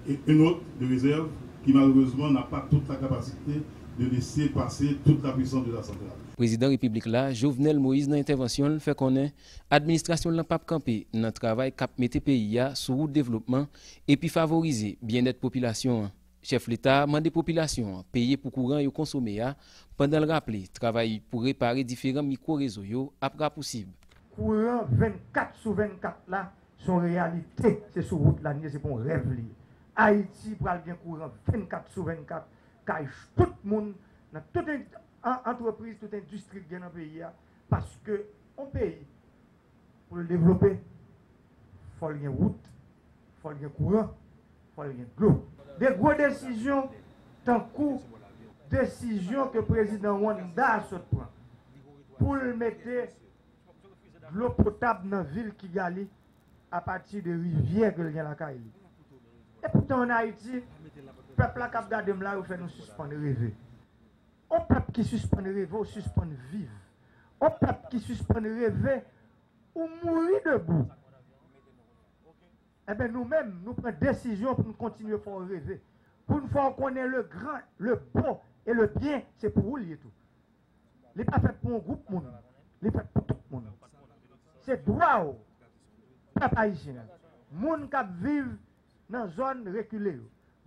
et un autre de réserve qui malheureusement n'a pas toute la capacité de laisser passer toute la puissance de la centrale. Président République Jovenel Moïse dans l'intervention fait connaître administration n'a pas campé dans travail cap mettre pays sur route développement et puis favoriser bien-être population. Chef l'État demande population payer pour courant et consommer pendant le rappeler travail pour réparer différents micro-réseaux après possible. Courant 24 sur 24 là, son réalité, c'est sur route là, c'est pour rêve. Haïti pour bien courant 24 sur 24, car tout le monde, dans toute entreprise, toute industrie qui est dans le pays, parce que un pays, pour le développer, il faut une route, il faut un courant, il faut de l'eau. Des grosses décisions, tant coup, décision que le président Wanda se prend pour mettre de l'eau potable dans la ville qui Kigali à partir de rivières que la. Et pourtant en Haïti, le peuple a gardé là, il fait nous suspendre rêver. Au peuple qui suspend rêver, ou suspend vivre. Au peuple qui suspend rêver, ou mourir debout. Eh bien, nous-mêmes, nous prenons décision pour nous continuer à faire rêver. Pour nous faire connaître le grand, le beau et le bien, c'est pour vous lier tout. Ce n'est pas fait pour un groupe monde. Il fait pour tout le monde. C'est droit au peuple haïtien. Monde qui vivent dans une zone reculée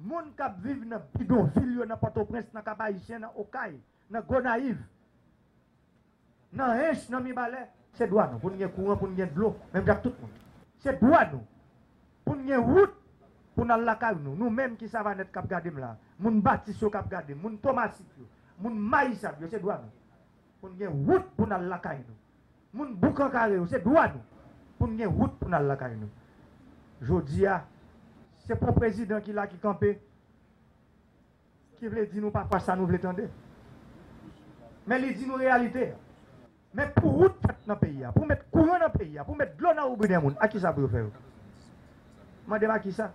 moun kap vive nan bidonvil yo, nan Port-au-Prince, nan Kabayishen, nan Okay, nan Gonaïve, nan Hench, nan Mibale, se dwa nou, pou nou gen kouan, pou nou gen dlo, menm jak tout non? non? moun. Se dwa nou, pou nou gen wout, pou nan lakay nou, nou menm ki savanet kap gadim la, moun Batis yo kap gadim, moun Tomasik yo, moun Maïsab yo, se dwa nou, pou nou gen wout, pou nan lakay nou. Moun Boukankare yo, se dwa nou, pou nou gen wout, pou nan lakay nou. Jodi ya, c'est pas le président qui l'a qui campé. qui veut dire nous pas ça nous voulons entendre. Mais il dit nous réalité. Mais pour route dans le pays, pour mettre courant dans le pays, pour mettre de l'eau dans le pays, à qui ça peut faire? Je demande à qui ça?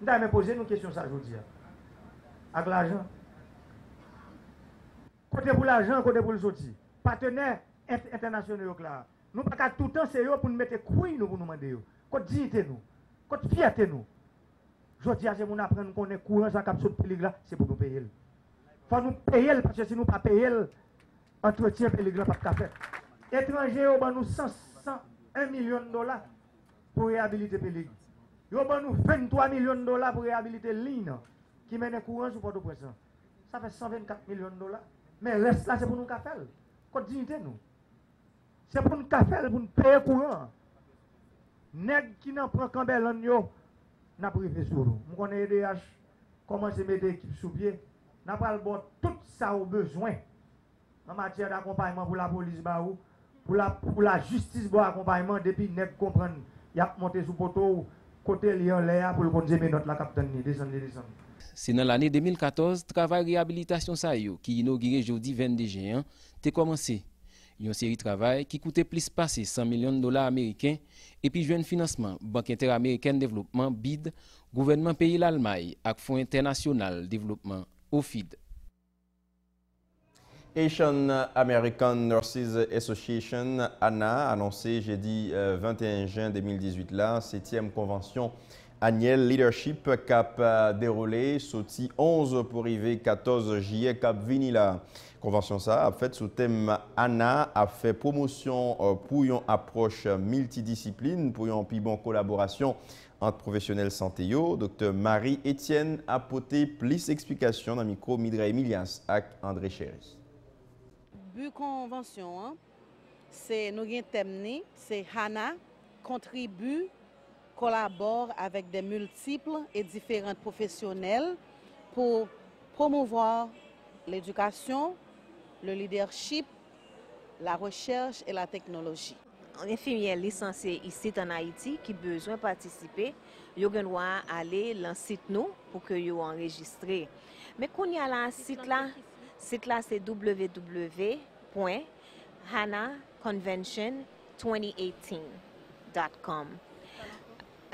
Je vais poser une question ça aujourd'hui. Avec l'argent. Côté pour l'argent, côté pour le sortir. Partenaires internationaux là. Nous pas tout le temps c'est pour nous mettre couilles nous pour nous demander. Côté dignité nous. Côté fierté nous. Je dis à ce qu'on apprend qu'on est courant sans cap sur le c'est pour nous payer. Il faut nous payer parce que si nous pas payer, entretien pèlerin pas de fait. Étrangers ont nous 101 millions de dollars pour réhabiliter pèlerin. Ils nous 23 millions de dollars pour réhabiliter ligne qui mène courant sur Port-au-Prince. Ça fait 124 millions de dollars. Mais reste là, c'est pour nous faire. Côte dignité, nous. C'est pour nous faire, pour nous payer courant. Nèg qui n'en prend bel yo, n'a privé sur nous. Nous connaissons EDH, comment se mettre l'équipe sous pied? Pas le bon tout ça au besoin. En matière d'accompagnement pour la police pour la, pour la justice pour accompagnement depuis net comprendre y a monté sous poteau côté lion là pour le conduire notre la capitaine descendre descendre. C'est dans l'année 2014 travail réhabilitation ça qui inauguré jeudi 22 juin a commencé une série de travail qui coûtait plus passer 100 millions de dollars américains et puis un financement Banque interaméricaine de développement BID, gouvernement pays l'Allemagne et Fonds international de développement OFID. Asian American Nurses Association, ANA, annoncé jeudi 21 euh, juin 2018 la 7e convention annuelle Leadership cap euh, déroulé, sauti 11 pour arriver 14 juillet cap vinila. Convention ça a fait sous thème. ANA a fait promotion euh, pour une approche multidiscipline pour une plus bonne collaboration entre professionnels santé. Yo. Dr Marie-Étienne a apporté plus d'explications dans le micro. Midra Emilias avec André Chéry but convention, hein, c'est nous avons c'est HANA contribue, collabore avec des multiples et différents professionnels pour promouvoir l'éducation, le leadership, la recherche et la technologie. Un infirmier licencié ici en Haïti qui besoin de participer, il doit aller dans le site nous pour que vous enregistré. Mais quand il y a un site là, site là c'est www.hanaconvention2018.com.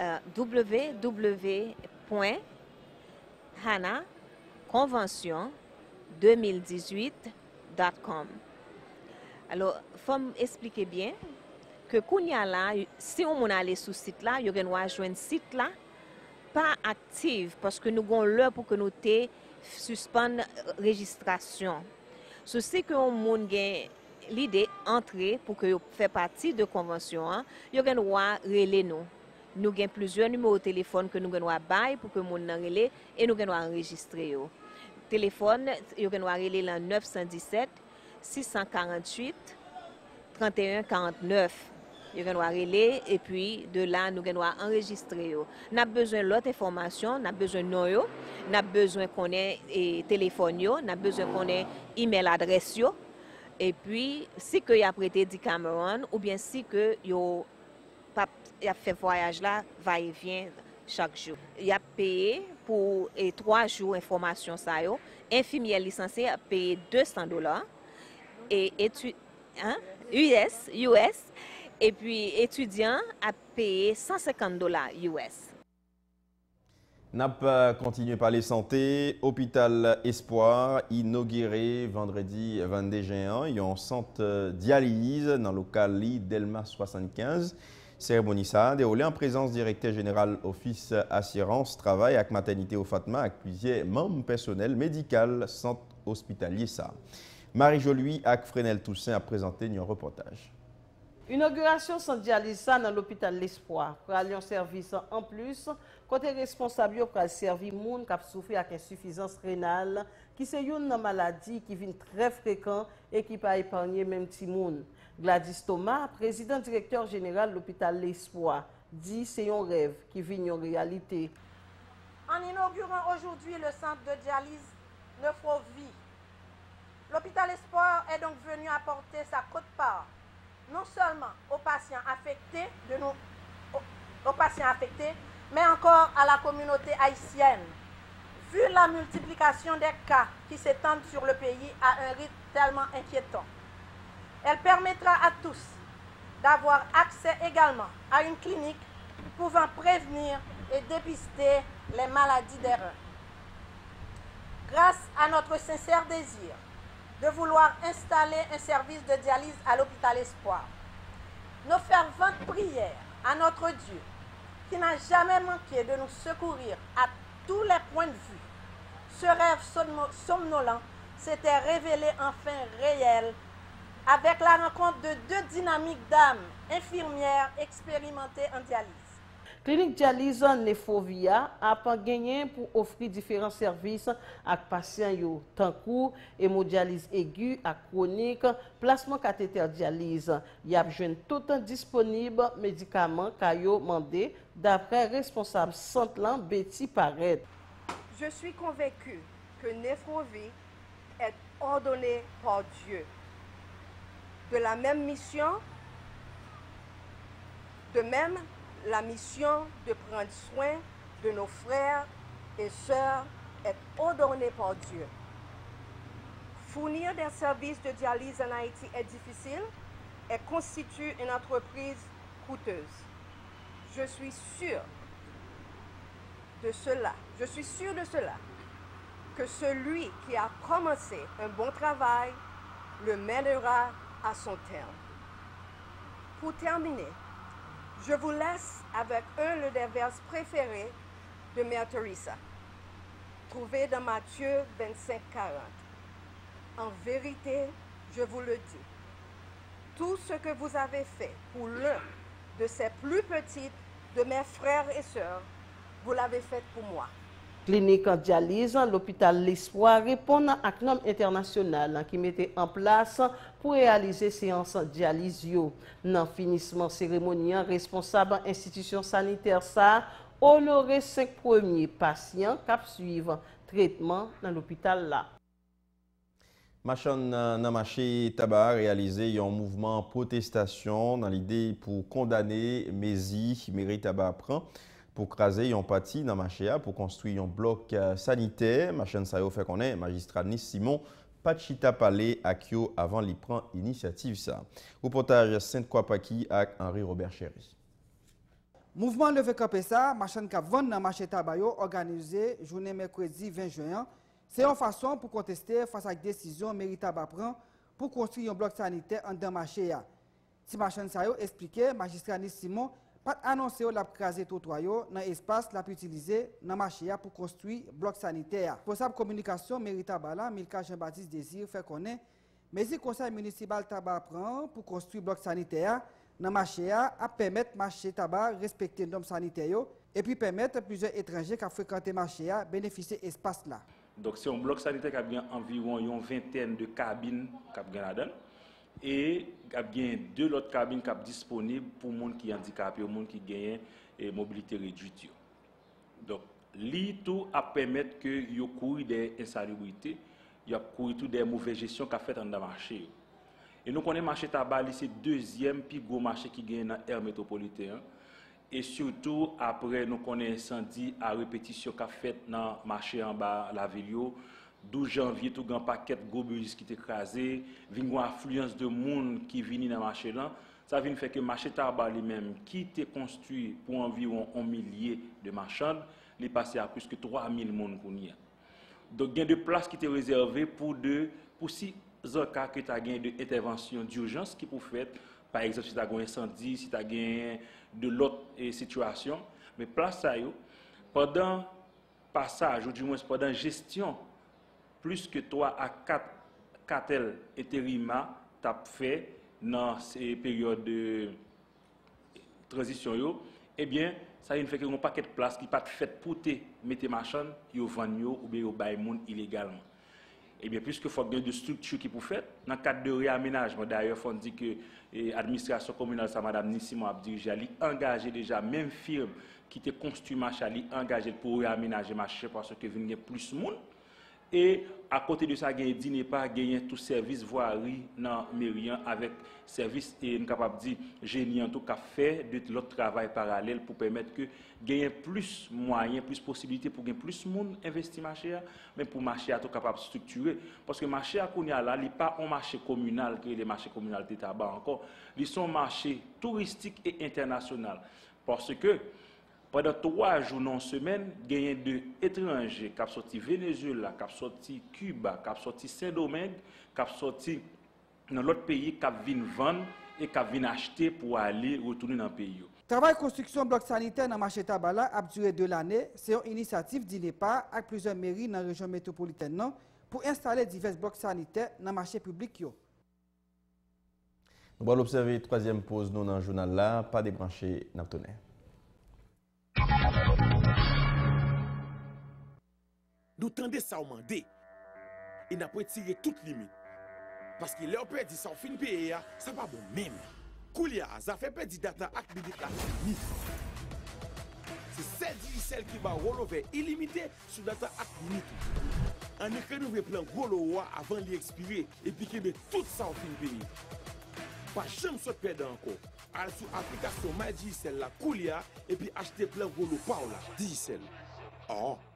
Euh, www.hanaconvention2018.com. www.facebook.com Alors, fòm esplike bien ke koun ya la, si ou moun ale sou sit la, yo gen wajwen sit la, pa aktive, paske nou gon lè pou ke nou te suspon registrasyon. Sou si ke ou moun gen l'ide entre pou ke yo fè pati de konvensyon an, yo gen waj rele nou. Nou gen plizye numero telefon ke nou gen waj bay pou ke moun nan rele, e nou gen waj enregistre yo. Telefon, yo gen warele lan 917-648-3149. Yo gen warele, e pi de la nou gen ware enregistre yo. Nap bezwen lot informasyon, nap bezwen nou yo, nap bezwen konen e, telefon yo, nap bezwen konen e-mail adres yo. E pi, si ke y aprete di Cameron, ou bien si ke yo pap, y ap fe voyaj la, va y vyen. Chaque jour. Il a payé pour et trois jours information ça yo. Infirmière licencié a payé 200 dollars et étude hein? US US et puis étudiant a payé 150 dollars US. N'a pas continué par les santé. Hôpital Espoir, inauguré vendredi 22 juin. Il y a un centre dialyse dans le local Delma 75. Cérémonie ça déroulée en présence directeur général Office Assurance Travail avec Maternité au Fatma avec plusieurs membres personnel médical centre hospitalier ça. Marie Jolui avec Fresnel Toussaint a présenté un reportage. Inaugurasyon sandyalisa nan l'Hopital L'Espoir, pral yon servis an plus, kote responsabyo pral servi moun kap soufri ak insufizans renal, ki se yon nan maladi ki vin tre frekant e ki pa epanye menm ti moun. Gladys Thomas, président directeur général de l'hôpital L'Espoir, dit c'est un rêve qui vient en réalité. En inaugurant aujourd'hui le centre de dialyse Neufrovie, l'hôpital Espoir est donc venu apporter sa cote-part non seulement aux patients affectés, de aux, patients affectés, mais encore à la communauté haïtienne. vu la multiplication des cas qui s'étendent sur le pays à un rythme tellement inquiétant. Elle permettra à tous d'avoir accès également à une clinique pouvant prévenir et dépister les maladies des. Grâce à notre sincère désir de vouloir installer un service de dialyse à l'hôpital Espoir, nos ferventes prières à notre Dieu, qui n'a jamais manqué de nous secourir à tous les points de vue, ce rêve somnolent s'était révélé enfin réel avec la rencontre de deux dynamiques d'âme infirmières expérimentées en dialyse. Clinique dialyse Nefovia a gagné pour offrir différents services à patients yo tankou, hémodialyse aiguë à chronique, placement cathéter dialyse. Y a jeune tout temps disponible médicaments kayo mandé d'après responsable Santlan Betty Paret. Je suis convaincue que Nefrovie est ordonnée par Dieu De la même mission, de même la mission de prendre soin de nos frères et sœurs est ordonnée par Dieu. Fournir des services de dialyse en Haïti est difficile et constitue une entreprise coûteuse. Je suis sûr de cela, je suis sûr de cela, que celui qui a commencé un bon travail le mènera à son terme. Pour terminer, je vous laisse avec un des vers préférés de Mère Teresa, trouvé dans Matthieu 25, 40. En vérité, je vous le dis, tout ce que vous avez fait pour l'un de ces plus petites de mes frères et sœurs, vous l'avez fait pour moi. Klinik an dialize, l'Hopital L'Espoir repon nan ak nom internasyonal an ki mette an plas pou realize seans an dialize yo. Nan finisman seremonian, responsab an institisyon saniter sa, onore sek premier pasyen kap suivan tretman nan l'Hopital La. Machan nan mache taba realize yon mouvman protestasyon nan l'ide pou kondane mezi meri taba pran. Pou krasè yon pati nan Machéa pou konstruy yon blok euh, sanite. Machen sa yo fè konen, magistrat Nis Simon, Pachita Palé ak yo avan li pran inisiativ sa. Reportaj Saint-Kwapaki ak Henri Robert Chéry. Mouvement Leve Kapesa, Machen Kavon nan Maché Tabayo, organize jounen Mekwezi 20 juan. Se yon fason pou konteste fasa ak desisyon merita ba pran pou konstruy yon blok sanite an dan Machéa. Si Machen sa yo esplike, magistrat Nis Simon, Anonse yo la to troyo nan espas la pou itilize nan mache ya pou konstruy blok sanite ya. Posab komunikasyon merita bala, Milka Jean-Baptiste Desir fè konen, mezi konsey municipal taba pran pou konstruy blok sanite ya nan mache ya ap pemet mache taba respekte nom sanite yo epi pemet plize etranje ka frekante mache ya benefise espas la. Dok se yon blok sanite kap gen anviron yon vinten de kabin kap gen adan. e ap gen de lot kabin kap disponib pou moun ki handikap yo, moun ki genyen e, mobilite redwit yo. Dok, li tou ap pemet ke yo kouri de insalubrite, yo ap kouri tou de mouve jesyon ka fet an da mache yo. E nou konen mache taba li se dezyem pi go mache ki genyen nan er metropolite. E surtout apre nou konen insandi a repetisyon ka fet nan mache an ba la vil yo, 12 janvye tou gan paket gobelis ki te kraze, vin gwa afluyans de moun ki vini nan mache lan, sa vin feke mache taba li menm ki te konstuy pou anviron 1 milye de machan, li pase a plus ke 3000 moun kounye. Dok gen de plas ki te rezerve pou si zoka ke ta gen de intervensyon di urjans ki pou fet, par exemple si ta gen incendie, si ta gen de lot e situasyon, me plas sa yo, padan pasaj ou di mwens padan gestyon plus ke 3 a 4 katel eterima tap fe nan se peryode de transisyon yo, ebyen, sa yon feke yon paket plas ki pat fet pote mette machan, yo vanyo ou be yo bay moun ilegalman. Ebyen, plus ke fok gen de struktu ki pou fet, nan kat de reamenajman, d'ayor fon di ke administrasyon komunal sa madame Nisimo Abdirja li engaje deja, menm firm ki te konstu machan li engaje pou reamenaje machan, parce vin gen plus moun, E a kote de sa genye di ne pa genye tout servis voari nan meryan avek servis e n kapap di genyen tou ka fe de lot travay paralel pou pemet ke genye plus mwayen, plus posibilite pou genye plus moun investi machè a, men pou machè a tou kapap strukture. Paske machè a konya la, li pa an machè komunal ki le machè komunal de taba ankon, li son machè touristik e internasyonal. Paske Padan 3 joun nan semen, genyen de etranje, kap soti Venezuela, kap soti Cuba, kap soti Saint-Domingue, kap soti nan lot peyi kap vin van, e kap vin achete pou ale retouni nan peyi yo. Travay konstriksyon blok saniter nan mache tabala ap dure 2 lane, se yon inisiatif di nepa ak plizan meri nan rejon metropoliten nan pou installe divers blok saniter nan mache publik yo. Nou bal observe 3e pose nou nan jounal la, pa debranche nan tonen. Nou tende sa ou mande, e na pou etire tout limit. Paske le ou perdi sa ou fin peye ya, sa pa bon men. Kou li ya, za fe perdi data ak ni. Se sel di sel ki ba rolove ilimite sou data ak bidik. An e kre nou ve plan golo wa avan li ekspire, e pike be tout sa ou fin peye. pa jem sot pede anko. Al sou aplikasyon My Digicel la kou li ya, epi achete ple wolo pa ou la Digicel. Or, oh. Ah.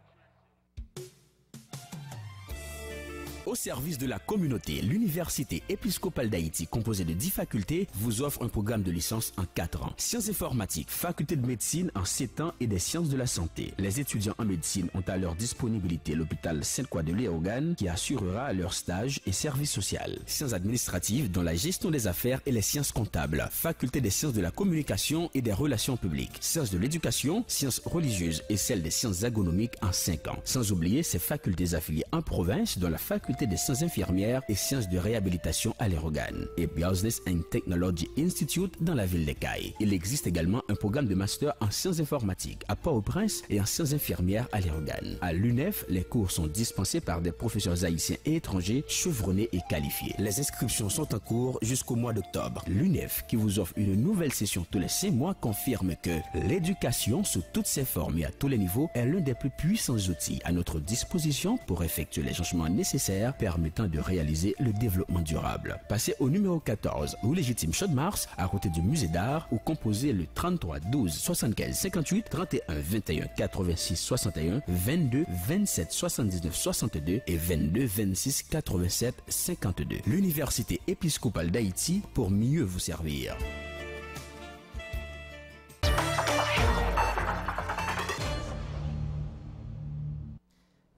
Au service de la communauté, l'Université épiscopale d'Haïti, composée de 10 facultés, vous offre un programme de licence en 4 ans. Sciences informatiques, faculté de médecine en 7 ans et des sciences de la santé. Les étudiants en médecine ont à leur disponibilité l'hôpital Sainte-Croix de Léogane qui assurera leur stage et service social. Sciences administratives dans la gestion des affaires et les sciences comptables. Faculté des sciences de la communication et des relations publiques. Sciences de l'éducation, sciences religieuses et celles des sciences agronomiques en 5 ans. Sans oublier ces facultés affiliées en province dans la faculté des sciences infirmières et sciences de réhabilitation à l'Erogan et Business and Technology Institute dans la ville d'Ekaï. Il existe également un programme de master en sciences informatiques à Port-au-Prince et en sciences infirmières à l'Erogan. À l'UNEF, les cours sont dispensés par des professeurs haïtiens et étrangers chevronnés et qualifiés. Les inscriptions sont en cours jusqu'au mois d'octobre. L'UNEF, qui vous offre une nouvelle session tous les six mois, confirme que l'éducation sous toutes ses formes et à tous les niveaux est l'un des plus puissants outils à notre disposition pour effectuer les changements nécessaires permettant de réaliser le développement durable. Passez au numéro 14, ou légitime Champ de Mars, à côté du musée d'art, ou composez le 33 12 75 58 31 21 86 61 22 27 79 62 et 22 26 87 52. L'Université épiscopale d'Haïti pour mieux vous servir.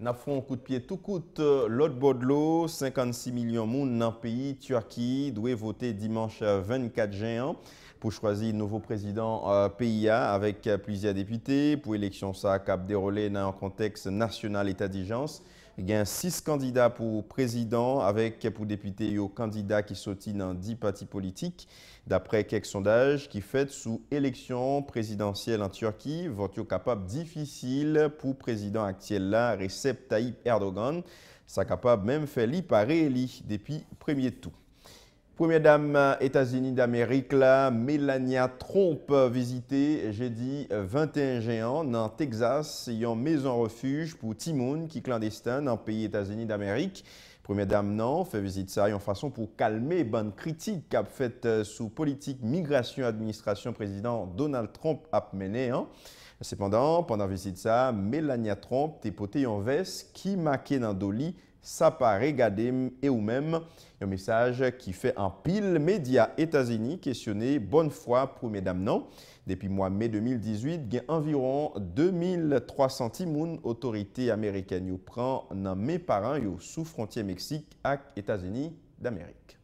N'a un coup de pied tout coûte l'autre bord de l'eau, 56 millions de monde dans le pays, Turquie, doit voter dimanche 24 juin pour choisir nouveau président euh, PIA avec plusieurs députés. Pour l'élection, ça a déroulé dans un contexte national état d'urgence. Il y a six candidats pour président avec pour député un candidat qui sortit dans dix partis politiques. D'après quelques sondages qui fait sous élection présidentielle en Turquie, vote capable difficile pour président actuel là, Recep Tayyip Erdogan. Ça capable même faire li depuis premier tour. Première dame États-Unis d'Amérique, Melania Trump, visité jeudi 21 juin dans Texas, une maison refuge pour Timoun qui clandestin dans le pays États-Unis d'Amérique. Première dame non, fait visite ça en façon pour calmer bonne critique qu'a fait euh, sous politique migration administration président Donald Trump a. Hein. Cependant, pendant visite ça, Melania Trump t'es poté en veste qui marquait dans Doli ça regarder et ou même un message qui fait un pile média États-Unis questionner bonne foi pour mesdames non. Depi mwa me 2018, gen environ 2300 timoun otorite Ameriken yo pran nan me paran yo sou frontye Meksik ak Etazeni d'Amerik.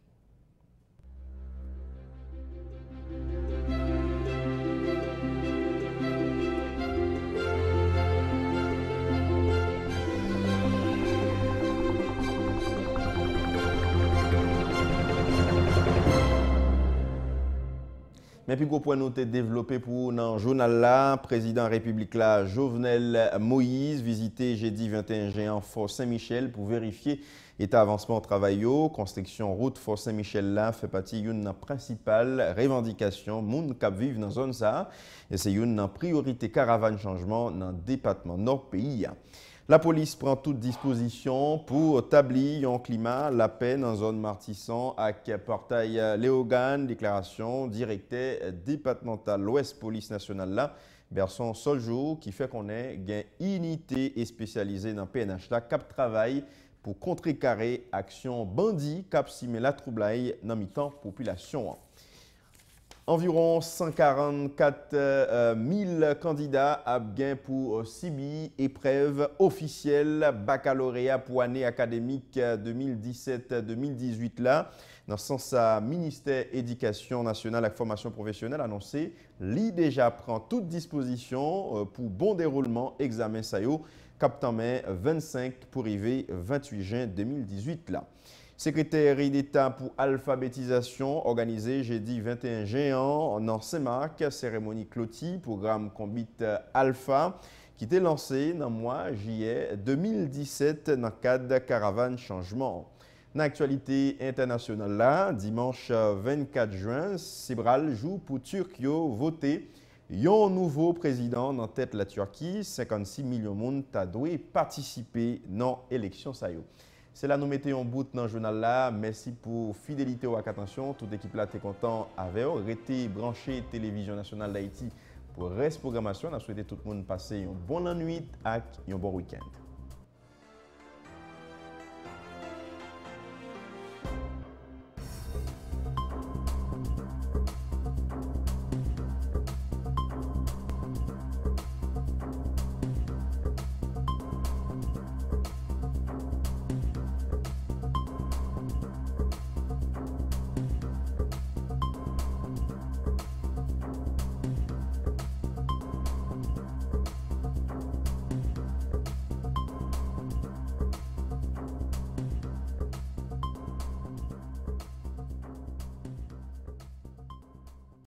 Mais puis, point nous développé pour dans journal là, président République là, Jovenel Moïse, visité jeudi 21 juin Fort Saint-Michel pour vérifier l'état avancement au travail. Construction route Fort Saint-Michel là fait partie d'une principale revendication monde cap vivre dans zone ça et c'est une priorité caravane changement dans le département nord pays. La police prend toute disposition pour établir un climat, la dans la zone Martissan avec portail Léogane, déclaration directeur départemental l'Ouest Police nationale là, Berson qui fait qu'on ait une unité spécialisée dans PNH cap travail pour contrecarrer action bandit. Cap simer la dans mi-temps population. Environ 144 000 euh, candidats à bien pour CIBI, épreuve officielle baccalauréat pour année académique 2017-2018 là. Dans le sens ministère éducation nationale et formation professionnelle annoncé, l'I déjà prend toute disposition euh, pour bon déroulement examen SAIO, captant mai 25 pour arriver 28 juin 2018 là. Secrétaire d'État pour alphabétisation organisé jeudi 21 juin en CEMAC, cérémonie Cloti, programme Combit Alpha, qui était lancé dans le mois juillet 2017 dans le cadre de Caravane Changement. Dans l'actualité internationale, là, dimanche 24 juin, Sibral joue pour Turquie voter un nouveau président dans tête la Turquie. 56 millions de monde ont participer dans l'élection. Se la nou mette yon bout nan jounal la, mersi pou fidelite ou ak atensyon, tout ekip la te kontan ave ou, rete branche Televizyon Nasional d'Haïti. Pou res programasyon, na souwete tout moun pase yon bon anuit ak yon bon wikend.